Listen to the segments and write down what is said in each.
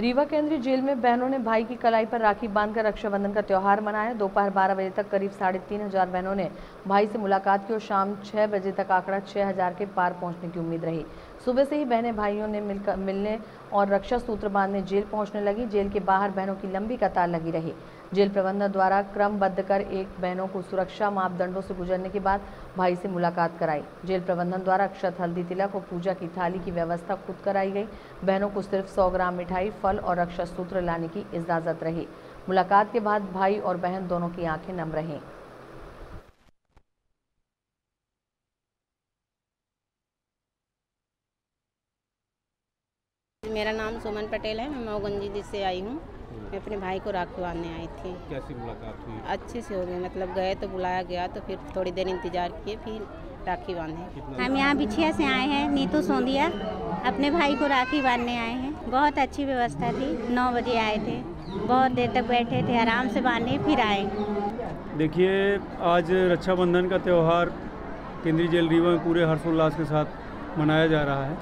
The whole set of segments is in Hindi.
रीवा केंद्रीय जेल में बहनों ने भाई की कलाई पर राखी बांधकर रक्षाबंधन का त्यौहार मनाया। दोपहर 12 बजे तक करीब साढ़े तीन हज़ार बहनों ने भाई से मुलाकात की और शाम छह बजे तक आंकड़ा छह हज़ार के पार पहुँचने की उम्मीद रही। सुबह से ही बहनें भाइयों ने मिलकर मिलने और रक्षा सूत्र बांधने जेल पहुँचने लगी। जेल के बाहर बहनों की लंबी कतार लगी रही। जेल प्रबंधन द्वारा क्रमबद्ध कर एक बहनों को सुरक्षा मापदंडों से गुजरने के बाद भाई से मुलाकात कराई। जेल प्रबंधन द्वारा अक्षत हल्दी तिलक और पूजा की थाली की व्यवस्था खुद कराई गई। बहनों को सिर्फ़ सौ ग्राम मिठाई, फल और रक्षा सूत्र लाने की इजाज़त रही। मुलाकात के बाद भाई और बहन दोनों की आँखें नम रहीं। मेरा नाम सुमन पटेल है मैं मऊगंजी से आई हूँ। मैं अपने भाई को राखी बांधने आई थी। कैसी मुलाकात हुई? अच्छे से हो गई मतलब गए तो बुलाया गया तो फिर थोड़ी देर इंतज़ार किए फिर राखी बांधे। हम यहाँ बिछिया से आए हैं नीतू सोंदिया। अपने भाई को राखी बांधने आए हैं। बहुत अच्छी व्यवस्था थी। नौ बजे आए थे। बहुत देर तक बैठे थे। आराम से बांधे, फिर आए। देखिए, आज रक्षाबंधन का त्यौहार केंद्रीय जेल रीवा में पूरे हर्षोल्लास के साथ मनाया जा रहा है।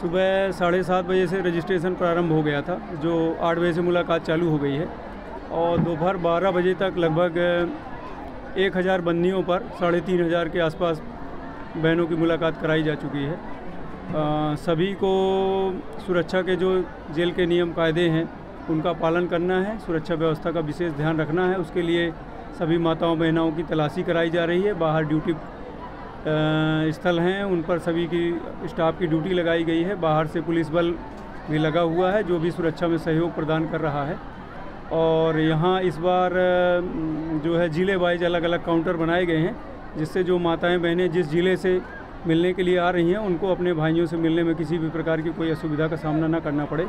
सुबह साढ़े सात बजे से रजिस्ट्रेशन प्रारंभ हो गया था, जो आठ बजे से मुलाकात चालू हो गई है। और दोपहर बारह बजे तक लगभग एक हज़ार बंदियों पर साढ़े तीन हज़ार के आसपास बहनों की मुलाकात कराई जा चुकी है। सभी को सुरक्षा के जो जेल के नियम कायदे हैं, उनका पालन करना है। सुरक्षा व्यवस्था का विशेष ध्यान रखना है। उसके लिए सभी माताओं बहनाओं की तलाशी कराई जा रही है। बाहर ड्यूटी स्थल हैं। उन पर सभी की, स्टाफ की ड्यूटी लगाई गई है। बाहर से पुलिस बल भी लगा हुआ है, जो भी सुरक्षा में सहयोग प्रदान कर रहा है। और यहाँ इस बार जो है, ज़िले वाइज अलग अलग काउंटर बनाए गए हैं, जिससे जो माताएँ, बहनें जिस ज़िले से मिलने के लिए आ रही हैं। उनको अपने भाइयों से मिलने में किसी भी प्रकार की कोई असुविधा का सामना न करना पड़े।